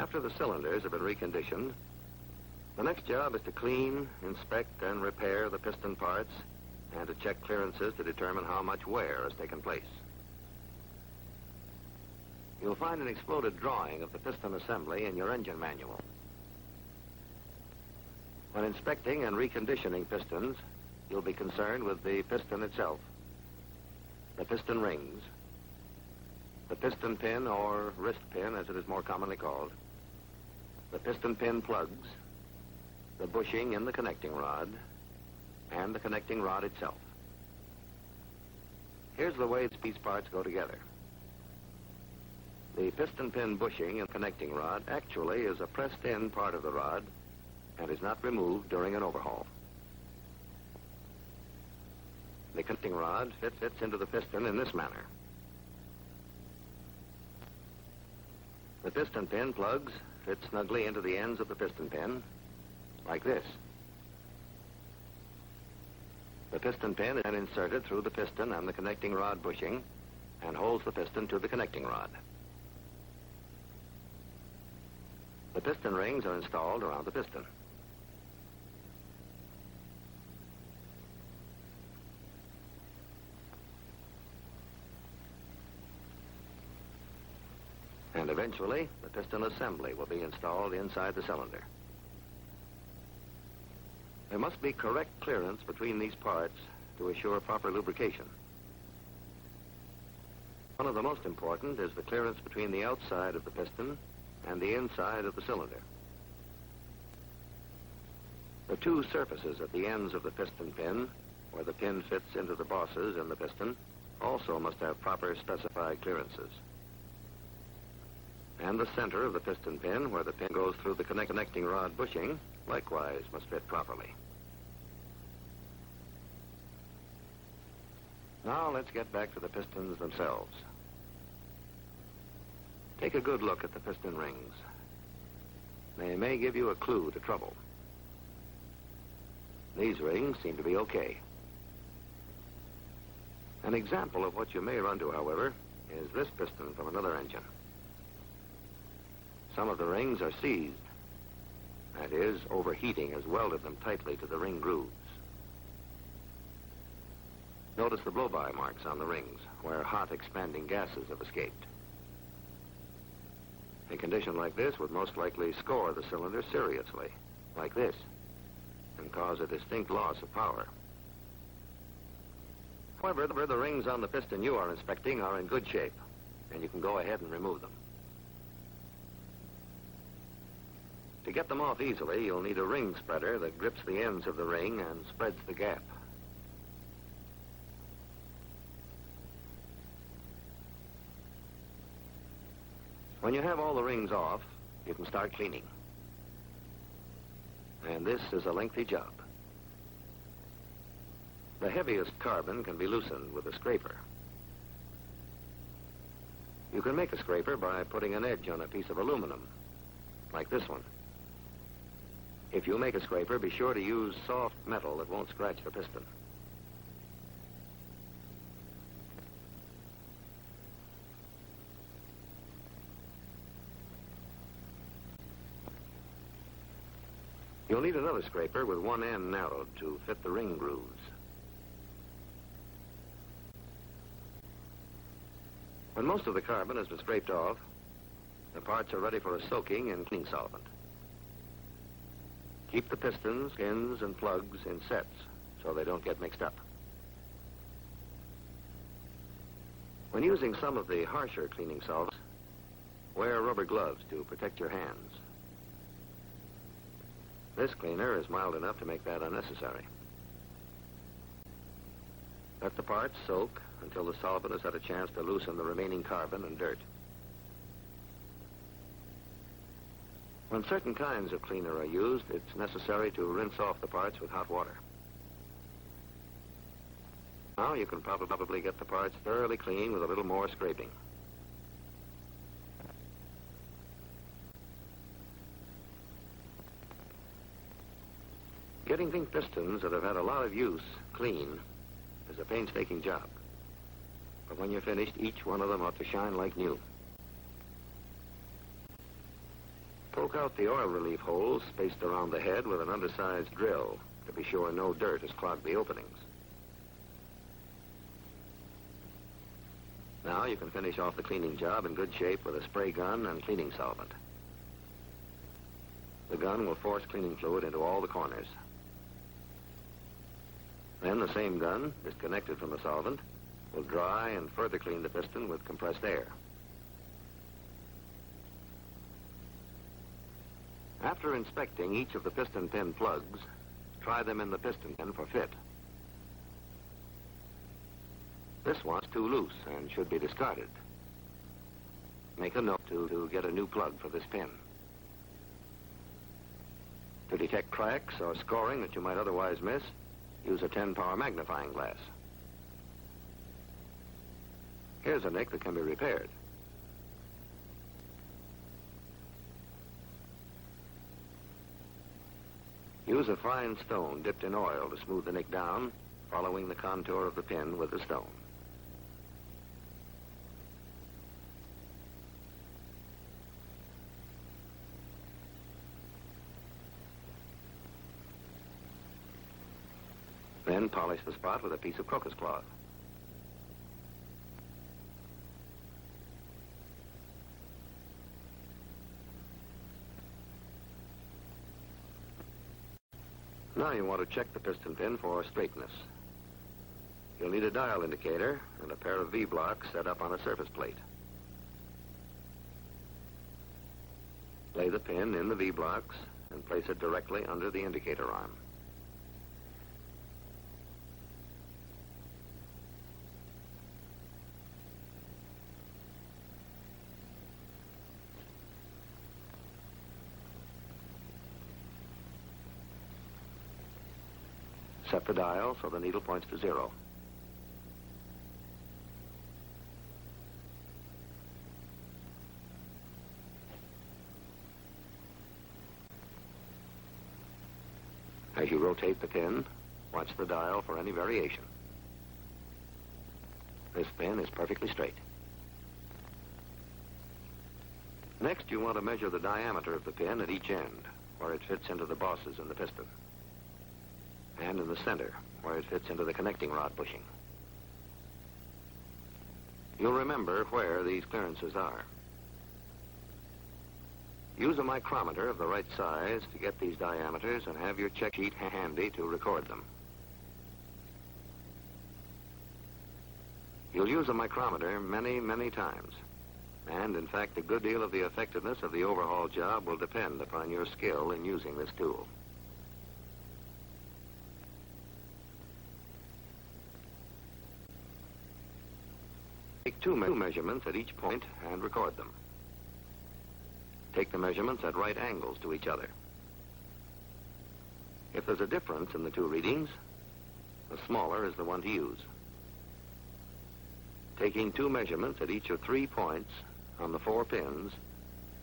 After the cylinders have been reconditioned, the next job is to clean, inspect, and repair the piston parts and to check clearances to determine how much wear has taken place. You'll find an exploded drawing of the piston assembly in your engine manual. When inspecting and reconditioning pistons, you'll be concerned with the piston itself, the piston rings, the piston pin or wrist pin as it is more commonly called, the piston pin plugs, the bushing in the connecting rod, and the connecting rod itself. Here's the way these parts go together. The piston pin bushing and connecting rod actually is a pressed-in part of the rod and is not removed during an overhaul. The connecting rod fits, fits into the piston in this manner. The piston pin plugs fit snugly into the ends of the piston pin, like this. The piston pin is then inserted through the piston and the connecting rod bushing and holds the piston to the connecting rod. The piston rings are installed around the piston. Eventually, the piston assembly will be installed inside the cylinder. There must be correct clearance between these parts to assure proper lubrication. One of the most important is the clearance between the outside of the piston and the inside of the cylinder. The two surfaces at the ends of the piston pin, where the pin fits into the bosses in the piston, also must have proper specified clearances. And the center of the piston pin, where the pin goes through the connecting rod bushing, likewise must fit properly. Now let's get back to the pistons themselves. Take a good look at the piston rings. They may give you a clue to trouble. These rings seem to be okay. An example of what you may run to, however, is this piston from another engine. Some of the rings are seized. That is, overheating has welded them tightly to the ring grooves. Notice the blow-by marks on the rings, where hot expanding gases have escaped. A condition like this would most likely score the cylinder seriously, like this, and cause a distinct loss of power. However, the rings on the piston you are inspecting are in good shape, and you can go ahead and remove them. To get them off easily, you'll need a ring spreader that grips the ends of the ring and spreads the gap. When you have all the rings off, you can start cleaning. And this is a lengthy job. The heaviest carbon can be loosened with a scraper. You can make a scraper by putting an edge on a piece of aluminum, like this one. If you make a scraper, be sure to use soft metal that won't scratch the piston. You'll need another scraper with one end narrowed to fit the ring grooves. When most of the carbon has been scraped off, the parts are ready for a soaking in cleaning solvent. Keep the pistons, pins, and plugs in sets so they don't get mixed up. When using some of the harsher cleaning solvents, wear rubber gloves to protect your hands. This cleaner is mild enough to make that unnecessary. Let the parts soak until the solvent has had a chance to loosen the remaining carbon and dirt. When certain kinds of cleaner are used, it's necessary to rinse off the parts with hot water. Now you can probably get the parts thoroughly clean with a little more scraping. Getting think pistons that have had a lot of use clean is a painstaking job. But when you're finished, each one of them ought to shine like new. Poke out the oil relief holes spaced around the head with an undersized drill to be sure no dirt has clogged the openings. Now you can finish off the cleaning job in good shape with a spray gun and cleaning solvent. The gun will force cleaning fluid into all the corners. Then the same gun, disconnected from the solvent, will dry and further clean the piston with compressed air. After inspecting each of the piston pin plugs, try them in the piston pin for fit. This one's too loose and should be discarded. Make a note to, to get a new plug for this pin. To detect cracks or scoring that you might otherwise miss, use a 10-power magnifying glass. Here's a nick that can be repaired. Use a fine stone dipped in oil to smooth the nick down, following the contour of the pin with the stone. Then polish the spot with a piece of crocus cloth. Now you want to check the piston pin for straightness. You'll need a dial indicator and a pair of V-blocks set up on a surface plate. Lay the pin in the V-blocks and place it directly under the indicator arm. Set the dial so the needle points to zero. As you rotate the pin, watch the dial for any variation. This pin is perfectly straight. Next, you want to measure the diameter of the pin at each end, where it fits into the bosses in the piston and in the center, where it fits into the connecting rod bushing. You'll remember where these clearances are. Use a micrometer of the right size to get these diameters and have your check sheet handy to record them. You'll use a micrometer many, many times. And, in fact, a good deal of the effectiveness of the overhaul job will depend upon your skill in using this tool. Two, me two measurements at each point and record them. Take the measurements at right angles to each other. If there's a difference in the two readings, the smaller is the one to use. Taking two measurements at each of three points on the four pins,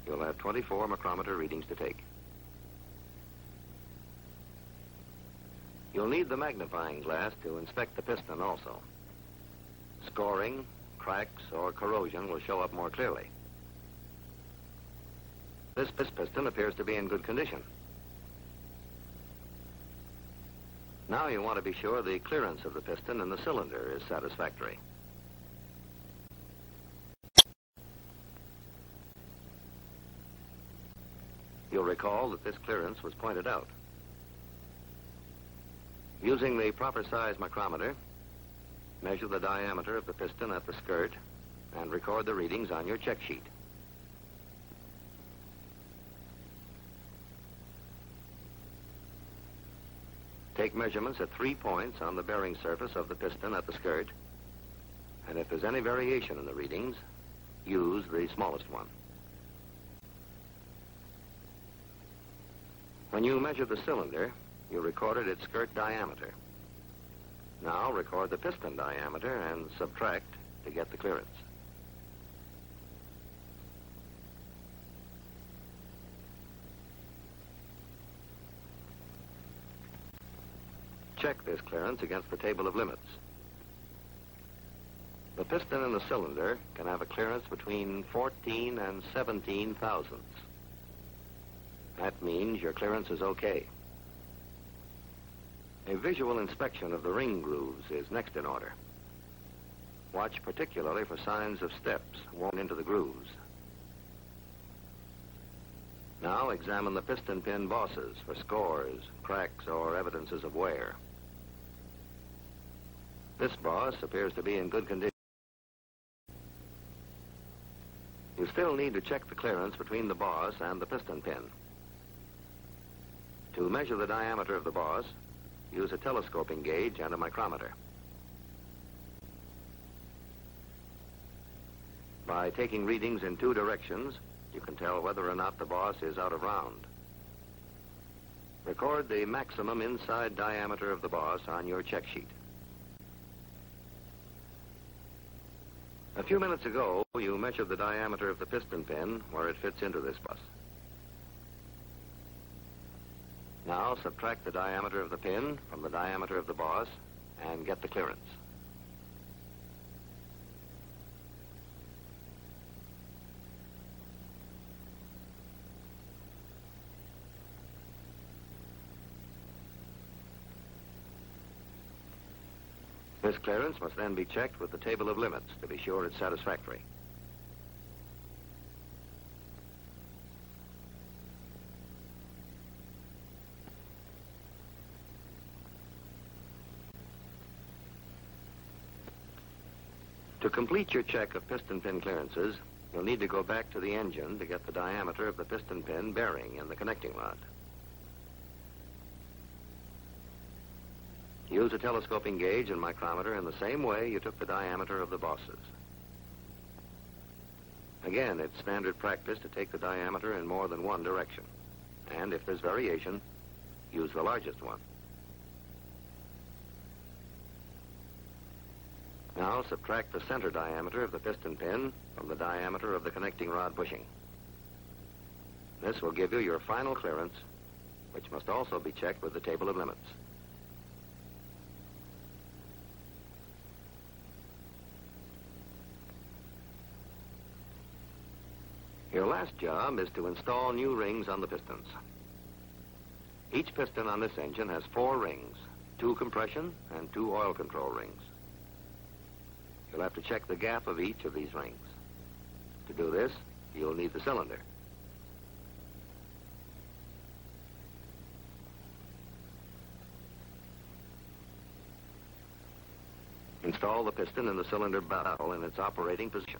you'll have 24 micrometer readings to take. You'll need the magnifying glass to inspect the piston also. Scoring, cracks, or corrosion will show up more clearly. This piston appears to be in good condition. Now you want to be sure the clearance of the piston in the cylinder is satisfactory. You'll recall that this clearance was pointed out. Using the proper size micrometer, measure the diameter of the piston at the skirt, and record the readings on your check sheet. Take measurements at three points on the bearing surface of the piston at the skirt, and if there's any variation in the readings, use the smallest one. When you measure the cylinder, you recorded its skirt diameter. Now record the piston diameter and subtract to get the clearance. Check this clearance against the table of limits. The piston in the cylinder can have a clearance between 14 and 17 thousandths. That means your clearance is okay. A visual inspection of the ring grooves is next in order. Watch particularly for signs of steps worn into the grooves. Now examine the piston pin bosses for scores, cracks, or evidences of wear. This boss appears to be in good condition. You still need to check the clearance between the boss and the piston pin. To measure the diameter of the boss, use a telescoping gauge and a micrometer. By taking readings in two directions, you can tell whether or not the boss is out of round. Record the maximum inside diameter of the boss on your check sheet. A few minutes ago, you measured the diameter of the piston pin where it fits into this boss. Now subtract the diameter of the pin from the diameter of the boss and get the clearance. This clearance must then be checked with the table of limits to be sure it's satisfactory. Complete your check of piston pin clearances, you'll need to go back to the engine to get the diameter of the piston pin bearing in the connecting rod. Use a telescoping gauge and micrometer in the same way you took the diameter of the bosses. Again, it's standard practice to take the diameter in more than one direction. And if there's variation, use the largest one. Now subtract the center diameter of the piston pin from the diameter of the connecting rod bushing. This will give you your final clearance, which must also be checked with the table of limits. Your last job is to install new rings on the pistons. Each piston on this engine has four rings, two compression and two oil control rings. You'll have to check the gap of each of these rings. To do this, you'll need the cylinder. Install the piston in the cylinder barrel in its operating position.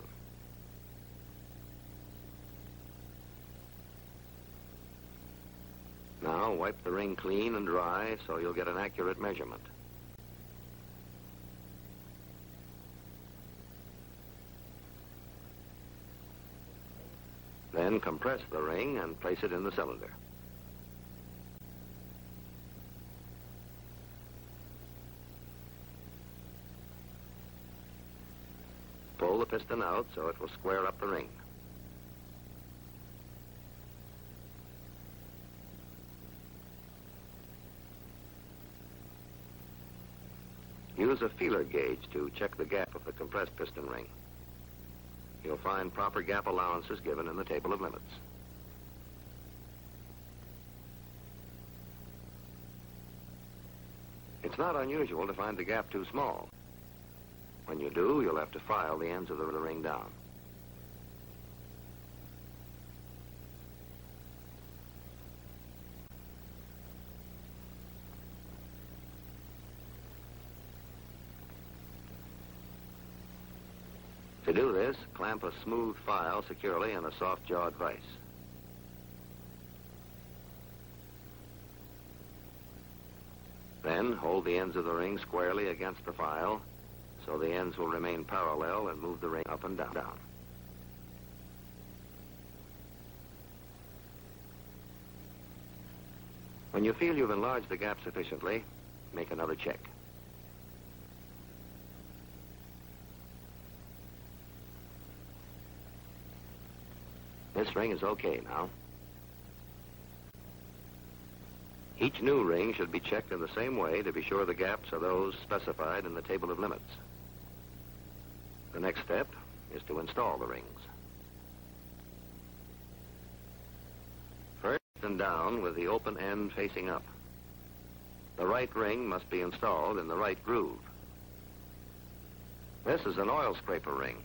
Now wipe the ring clean and dry so you'll get an accurate measurement. Compress the ring and place it in the cylinder. Pull the piston out so it will square up the ring. Use a feeler gauge to check the gap of the compressed piston ring. You'll find proper gap allowances given in the table of limits. It's not unusual to find the gap too small. When you do, you'll have to file the ends of the ring down. This, clamp a smooth file securely in a soft-jawed vise. Then hold the ends of the ring squarely against the file so the ends will remain parallel and move the ring up and down. down. When you feel you've enlarged the gap sufficiently, make another check. This ring is okay now. Each new ring should be checked in the same way to be sure the gaps are those specified in the table of limits. The next step is to install the rings. First, and down with the open end facing up. The right ring must be installed in the right groove. This is an oil scraper ring.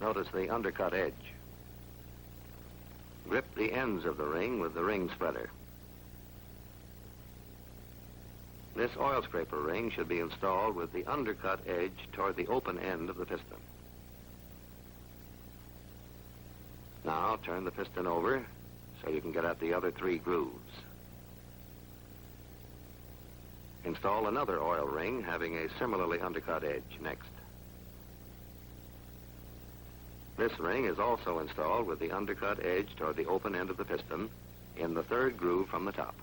Notice the undercut edge. Grip the ends of the ring with the ring spreader. This oil scraper ring should be installed with the undercut edge toward the open end of the piston. Now turn the piston over so you can get at the other three grooves. Install another oil ring having a similarly undercut edge next. This ring is also installed with the undercut edge toward the open end of the piston in the third groove from the top.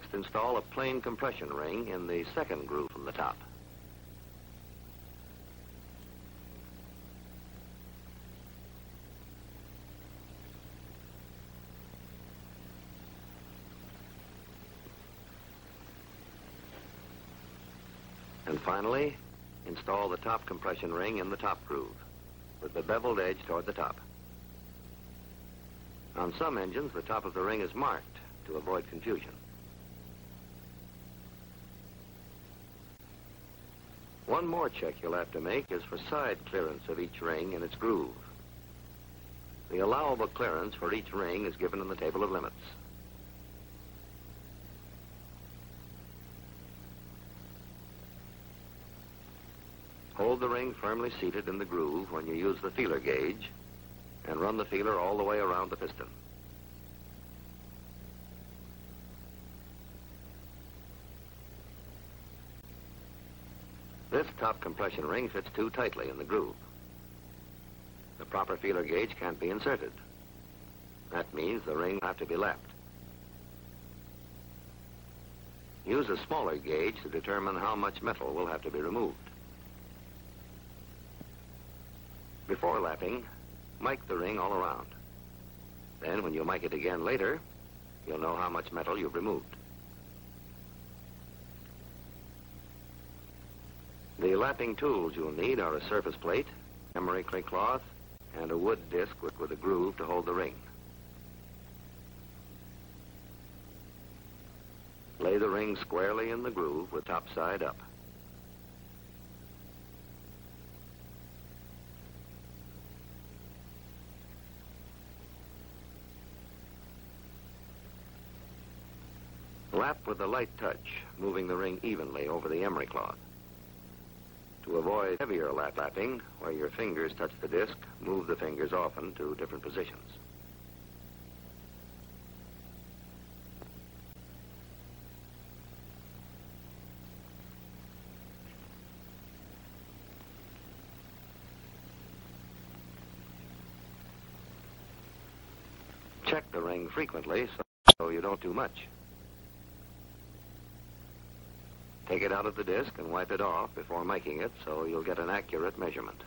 Next, install a plain compression ring in the second groove from the top. And finally, install the top compression ring in the top groove with the beveled edge toward the top. On some engines, the top of the ring is marked to avoid confusion. One more check you'll have to make is for side clearance of each ring in its groove. The allowable clearance for each ring is given in the table of limits. Hold the ring firmly seated in the groove when you use the feeler gauge and run the feeler all the way around the piston. Top compression ring fits too tightly in the groove. The proper feeler gauge can't be inserted. That means the ring will have to be lapped. Use a smaller gauge to determine how much metal will have to be removed. Before lapping, mic the ring all around. Then, when you mic it again later, you'll know how much metal you've removed. The lapping tools you'll need are a surface plate, emery clay cloth, and a wood disc with, with a groove to hold the ring. Lay the ring squarely in the groove with top side up. Lap with a light touch, moving the ring evenly over the emery cloth. To avoid heavier lap lapping, where your fingers touch the disc, move the fingers often to different positions. Check the ring frequently so you don't do much. Take it out of the disc and wipe it off before making it so you'll get an accurate measurement.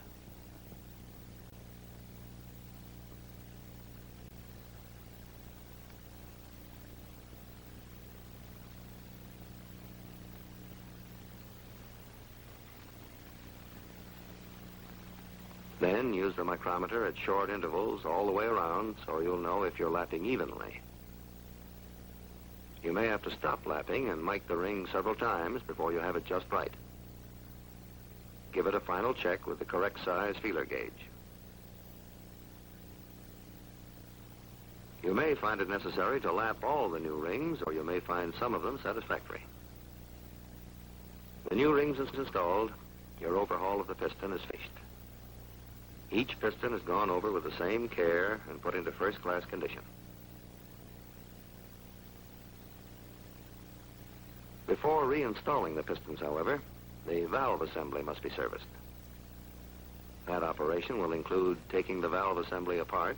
Then use the micrometer at short intervals all the way around so you'll know if you're lapping evenly. You may have to stop lapping and mic the ring several times before you have it just right. Give it a final check with the correct size feeler gauge. You may find it necessary to lap all the new rings, or you may find some of them satisfactory. The new rings is installed, your overhaul of the piston is finished. Each piston is gone over with the same care and put into first-class condition. Before reinstalling the pistons, however, the valve assembly must be serviced. That operation will include taking the valve assembly apart,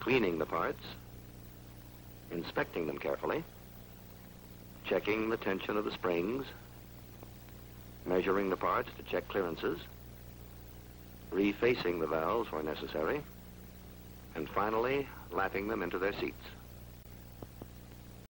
cleaning the parts, inspecting them carefully, checking the tension of the springs, measuring the parts to check clearances, refacing the valves where necessary, and finally lapping them into their seats.